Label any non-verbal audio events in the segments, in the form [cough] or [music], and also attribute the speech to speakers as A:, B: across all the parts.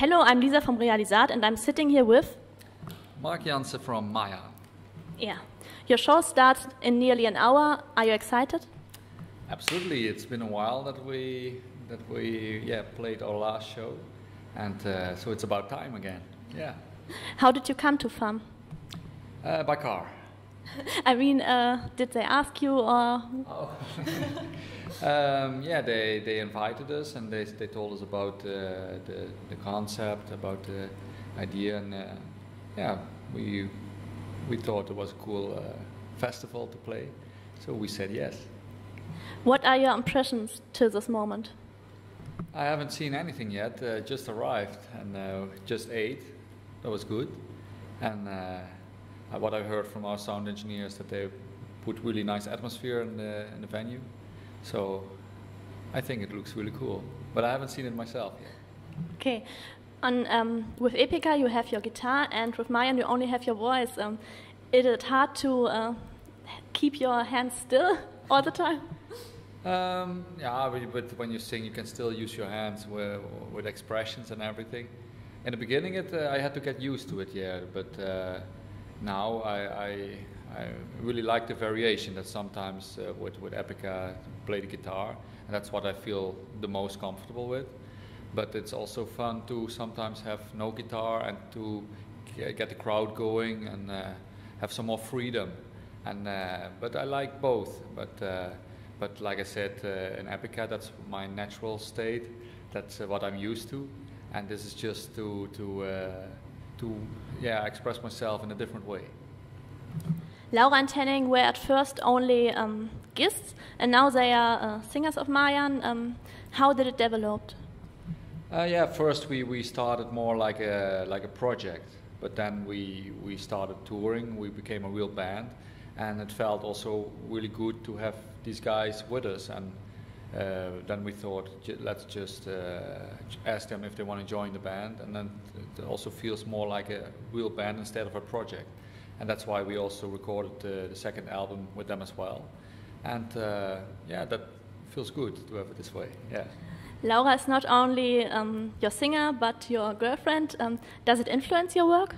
A: Hello, I'm Lisa from Realisart, and I'm sitting here with.
B: Mark Jansen from Mayan.
A: Yeah. Your show starts in nearly an hour. Are you excited?
B: Absolutely. It's been a while that we that we yeah played our last show, and uh, so it's about time again. Yeah.
A: How did you come to FAM?
B: Uh, by car. [laughs]
A: I mean, uh, did they ask you or?
B: Oh. [laughs] um, yeah, they, they invited us and they, they told us about uh, the, the concept, about the idea, and uh, yeah, we we thought it was a cool uh, festival to play, so we said yes.
A: What are your impressions to this moment?
B: I haven't seen anything yet. Uh, just arrived and uh, just ate. That was good, and uh, what I heard from our sound engineers that they put really nice atmosphere in the in the venue. So I think it looks really cool, but I haven't seen it myself yet.
A: Okay. On, um, with Epica, you have your guitar, and with Mayan, you only have your voice. Um, is it hard to uh, keep your hands still [laughs] all the time?
B: Um, yeah, but when you sing, you can still use your hands with, with expressions and everything. In the beginning, it, uh, I had to get used to it, yeah, but uh, now I, I, I, really like the variation that sometimes uh, with, with Epica play the guitar, and that's what I feel the most comfortable with. But it's also fun to sometimes have no guitar and to get the crowd going and uh, have some more freedom. And uh, but I like both. But uh, but like I said, in Epica, that's my natural state. That's what I'm used to, and this is just to to to yeah express myself in a different way.
A: Laura and Henning were at first only um, guests, and now they are uh, singers of Mayan. Um, how did it develop?
B: Uh, yeah, first we, we started more like a like a project, but then we we started touring. We became a real band, and it felt also really good to have these guys with us. And uh, then we thought, let's just uh, ask them if they want to join the band, and then it also feels more like a real band instead of a project. And that's why we also recorded the second album with them as well. And uh, yeah, that feels good to have it this way. Yeah.
A: Laura is not only um, your singer, but your girlfriend. Um, does it influence your work?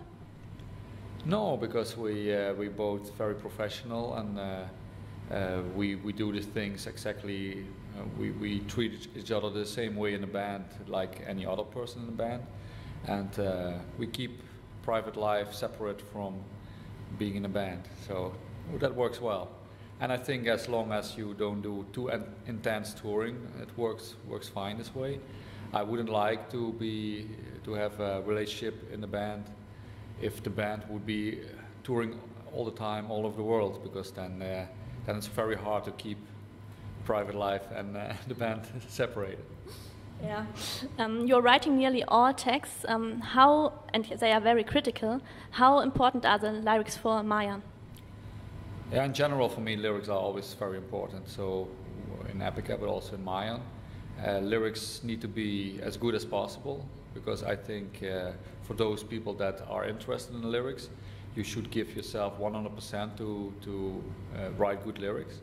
B: No, because we uh, we both very professional and uh, uh, we we do the things exactly. Uh, we we treat each other the same way in the band like any other person in the band, and uh, we keep private life separate from being in a band. So that works well. And I think as long as you don't do too intense touring, it works works fine this way. I wouldn't like to be to have a relationship in the band if the band would be touring all the time all over the world because then uh, then it's very hard to keep private life and uh, [laughs] the band separated.
A: Yeah, um, you're writing nearly all texts. Um, how and they are very critical. How important are the lyrics for Mayan?
B: Yeah, in general, for me, lyrics are always very important. So in Epica, but also in Mayan, uh, lyrics need to be as good as possible because I think uh, for those people that are interested in lyrics, you should give yourself 100% to, to uh, write good lyrics.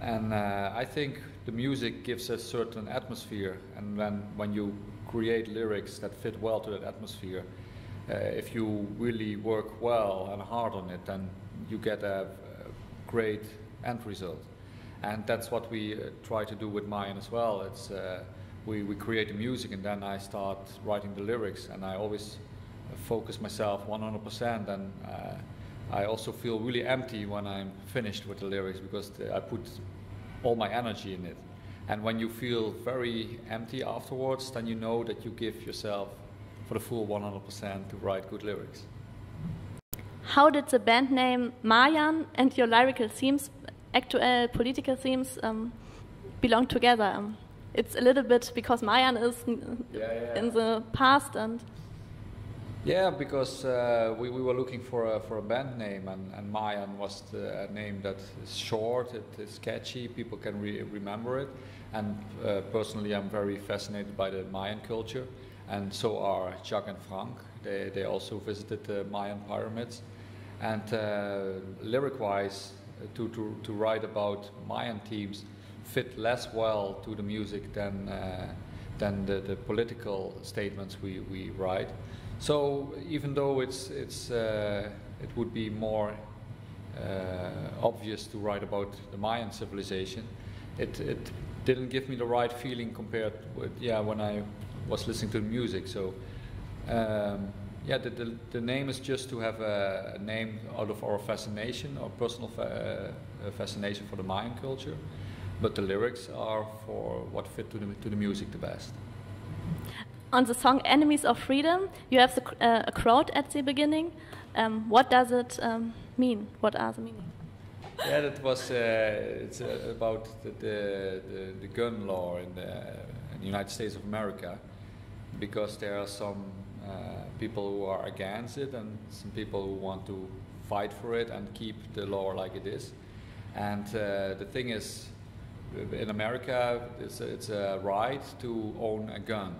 B: And uh, I think the music gives a certain atmosphere, and when, when you create lyrics that fit well to that atmosphere, uh, if you really work well and hard on it, then you get a, great end result. And that's what we uh, try to do with Mayan as well. It's uh, we, we create the music and then I start writing the lyrics and I always focus myself 100% and uh, I also feel really empty when I'm finished with the lyrics because the, I put all my energy in it. And when you feel very empty afterwards, then you know that you give yourself for the full 100% to write good lyrics.
A: How did the band name Mayan and your lyrical themes, actual political themes, um, belong together? Um, it's a little bit because Mayan is yeah, yeah. in the past and.
B: Yeah, because uh, we, we were looking for a, for a band name, and, and Mayan was the, a name that is short, it is catchy, people can re remember it. And uh, personally, I'm very fascinated by the Mayan culture, and so are Jack and Frank. They, they also visited the Mayan pyramids. And uh, lyric-wise, uh, to, to, to write about Mayan themes fit less well to the music than, uh, than the, the political statements we, we write. So even though it's, it's, uh, it would be more uh, obvious to write about the Mayan civilization, it, it didn't give me the right feeling compared with yeah when I was listening to the music. So um, yeah, the, the, the, name is just to have a, name out of our fascination, our personal fa uh, fascination for the Mayan culture, but the lyrics are for what fit to the, to the music the best.
A: On the song "Enemies of Freedom," you have the, uh, a quote at the beginning. Um, what does it um, mean? What are the meanings?
B: yeah, that was uh, it's uh, about the, the, the, the, gun law in the, in the, United States of America, because there are some uh, people who are against it and some people who want to fight for it and keep the law like it is. And uh, the thing is, in America, it's a, it's a right to own a gun.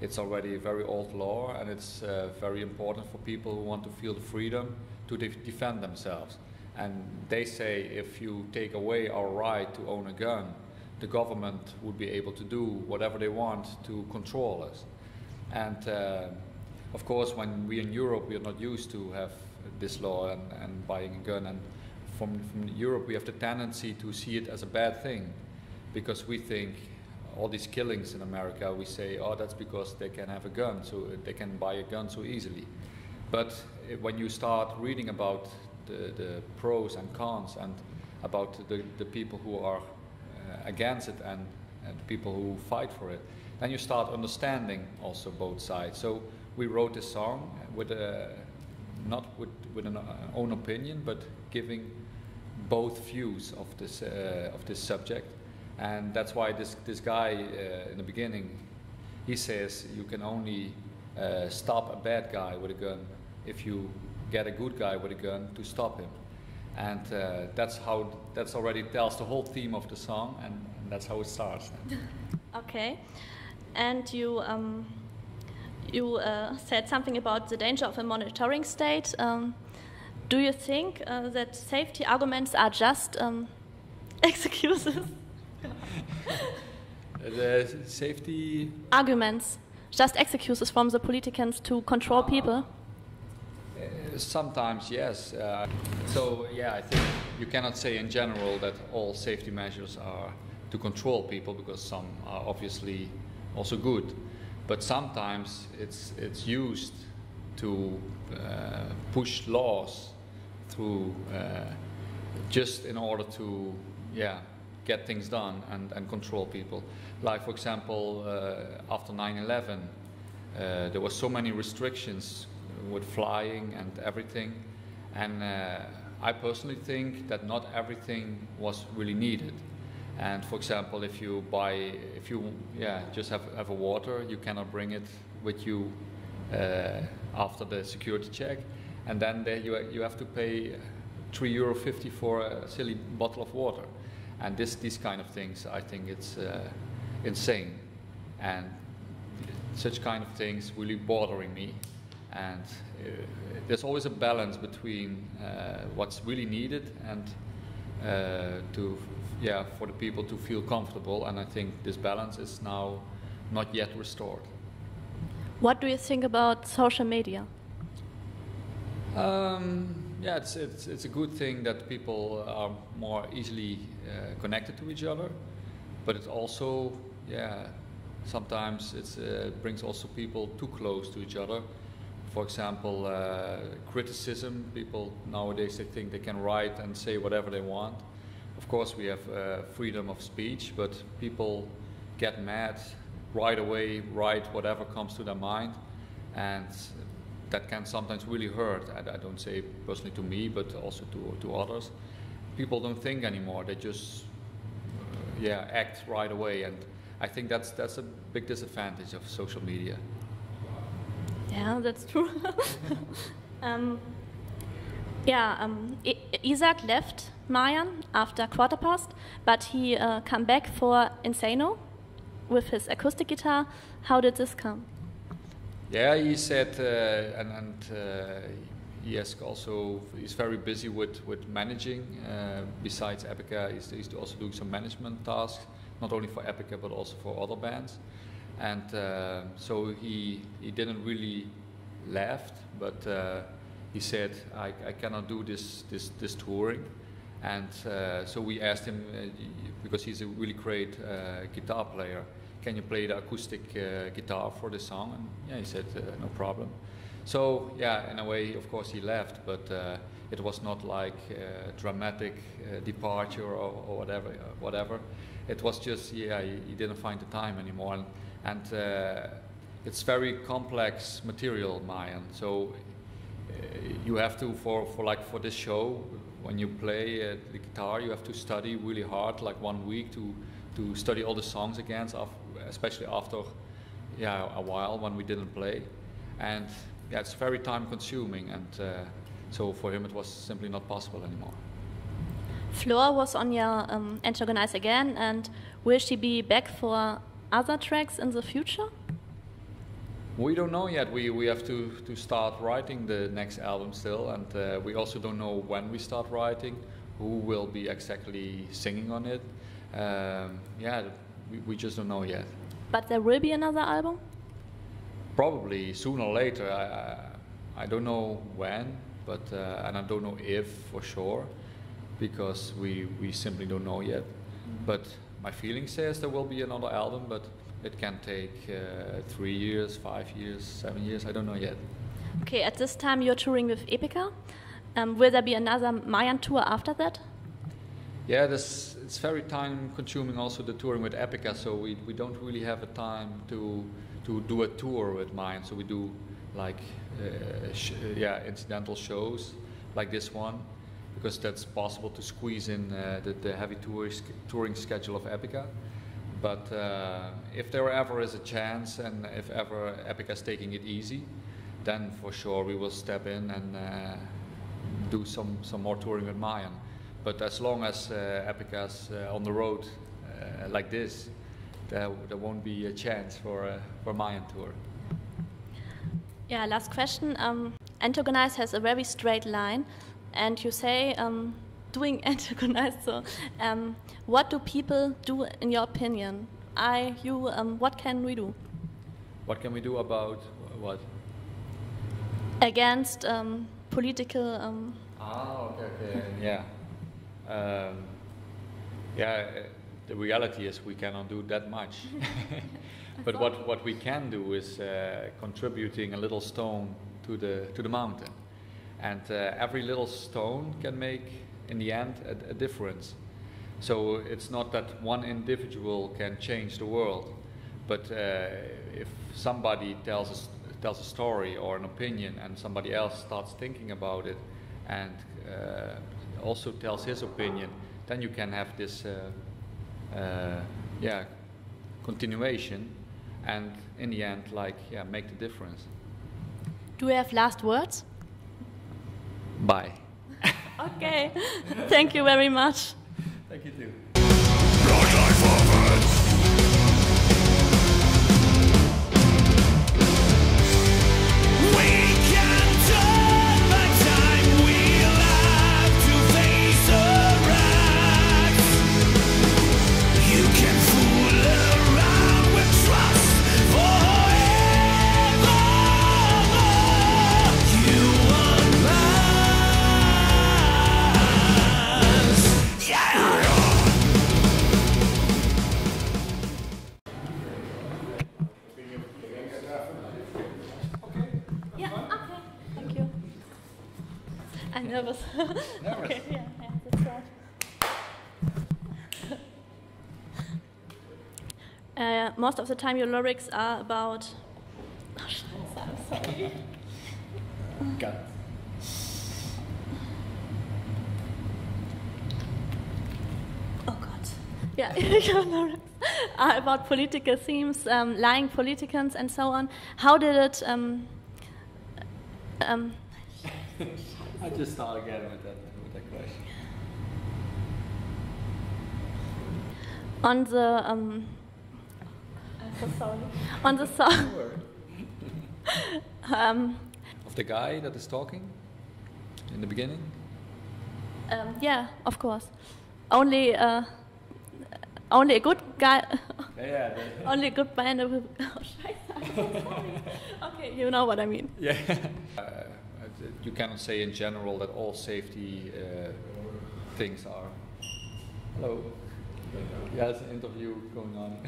B: It's already a very old law, and it's uh, very important for people who want to feel the freedom to de defend themselves. And they say if you take away our right to own a gun, the government would be able to do whatever they want to control us. And uh, of course, when we in Europe, we are not used to have this law and, and buying a gun. And from, from Europe, we have the tendency to see it as a bad thing because we think all these killings in America, we say, oh, that's because they can have a gun, so they can buy a gun so easily. But when you start reading about the, the pros and cons and about the, the people who are uh, against it and, and people who fight for it, then you start understanding also both sides. So we wrote this song with a, not with, with an uh, own opinion, but giving both views of this, uh, of this subject. And that's why this, this guy uh, in the beginning, he says you can only uh, stop a bad guy with a gun if you get a good guy with a gun to stop him. And uh, that's how that's already tells the whole theme of the song, and, and that's how it starts. [laughs]
A: okay, and you um, you uh, said something about the danger of a monitoring state. Um, do you think uh, that safety arguments are just um, [laughs] excuses?
B: The safety
A: arguments, just excuses from the politicians to control people
B: sometimes, yes. Uh, so, yeah, I think you cannot say in general that all safety measures are to control people because some are obviously also good. But sometimes it's, it's used to uh, push laws through uh, just in order to, yeah, get things done and, and control people. Like, for example, uh, after 9 11, uh, there were so many restrictions with flying and everything. And uh, I personally think that not everything was really needed. And for example, if you buy, if you yeah, just have, have a water, you cannot bring it with you uh, after the security check. And then there you, you have to pay three euro fifty for a silly bottle of water. And this, these kind of things, I think it's uh, insane. And such kind of things really bothering me and uh, there's always a balance between uh, what's really needed and uh, to yeah for the people to feel comfortable and I think this balance is now not yet restored.
A: What do you think about social media?
B: Um, yeah, it's, it's, it's a good thing that people are more easily uh, connected to each other, but it also, yeah, sometimes it uh, brings also people too close to each other for example, uh, criticism. People nowadays they think they can write and say whatever they want. Of course, we have uh, freedom of speech, but people get mad right away, write whatever comes to their mind, and that can sometimes really hurt. I, I don't say personally to me, but also to to others. People don't think anymore; they just uh, yeah act right away, and I think that's that's a big disadvantage of social media.
A: Yeah, that's true. [laughs] um, yeah, um, Isaac left Mayan after Quarterpast, but he uh, come back for Insano with his acoustic guitar. How did this come?
B: Yeah, he said, uh, and, and uh, he also he's very busy with with managing. Uh, besides Epica, he's, he's also doing some management tasks, not only for Epica but also for other bands. and uh, so he he didn't really left, but uh, he said I, I cannot do this this this touring, and uh, so we asked him because he's a really great guitar player. Can you play the acoustic uh, guitar for the song? And yeah, he said no problem. So yeah, in a way, of course, he left, but it was not like a dramatic departure or, or whatever. whatever it was just yeah he, he, didn't find the time anymore and, and uh, it's very complex material Mayan so uh, you have to for, for like for this show when you play uh, the guitar you have to study really hard like one week to to study all the songs again especially after yeah a while when we didn't play and yeah it's very time consuming and uh, so for him it was simply not possible anymore
A: Floor was on your um, Antagonise again, and will she be back for other tracks in the future?
B: We don't know yet. We, we have to, to start writing the next album still, and uh, we also don't know when we start writing, who will be exactly singing on it. Um, yeah, we, we just don't know yet.
A: But there will be another album?
B: Probably sooner or later. I, I, I don't know when, but uh, and I don't know if for sure because we, we simply don't know yet. But my feeling says there will be another album, but it can take uh, three years, five years, seven years, I don't know yet.
A: Okay, at this time you're touring with Epica. Um, will there be another Mayan tour after that?
B: Yeah, this, it's very time consuming also the touring with Epica, so we, we don't really have a time to, to do a tour with Mayan, so we do like uh, yeah, incidental shows like this one because that's possible to squeeze in uh, the, the, heavy touring schedule of Epica. But uh, if there ever is a chance and if ever Epica is taking it easy, then for sure we will step in and uh, do some, some more touring with Mayan. But as long as uh, Epica is uh, on the road uh, like this, there, there won't be a chance for a for Mayan tour.
A: Yeah, last question. Um, Antagonise has a very straight line and you say um, doing [laughs] antagonize. So, um, what do people do in your opinion? I, you, um, what can we do?
B: What can we do about what?
A: Against um, political. Um,
B: ah, okay, okay, yeah, um, yeah. The reality is we cannot do that much. [laughs] [laughs] but what, what we can do is uh, contributing a little stone to the to the mountain and uh, every little stone can make in the end a, a, difference so it's not that one individual can change the world but uh, if somebody tells a, tells a story or an opinion and somebody else starts thinking about it and uh, also tells his opinion then you can have this uh, uh, yeah continuation and in the end like yeah make the difference
A: do we have last words
B: Bye. [laughs]
A: okay. [laughs] Thank you very much.
B: Thank you too.
A: Uh, most of the time, your lyrics are about. Oh, I'm sorry.
B: Got it.
A: Oh God. Yeah, [laughs] your lyrics are about political themes, um, lying politicians, and so on. How did it? Um, um, [laughs]
B: I just start again with that with that question.
A: On the um, sorry. [laughs] On the song. [laughs]
B: um, of the guy that is talking in the beginning.
A: Um, yeah, of course. Only uh, only a good guy.
B: Yeah, yeah. [laughs]
A: Only a good band with. Oh, okay, you know what I mean.
B: Yeah. Uh, you cannot say in general that all safety uh, things are. Hello. Yeah, There's an interview going on.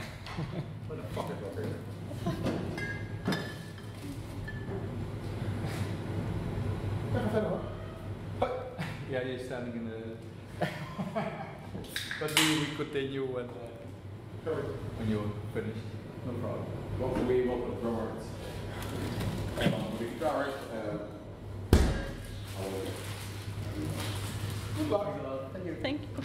C: what a fucking record.
B: yeah, you're standing in the. [laughs] but we, we continue when, uh, when you're finished. No problem.
C: What do we want on, Robert? Robert, uh, good. Thank you. Thank you.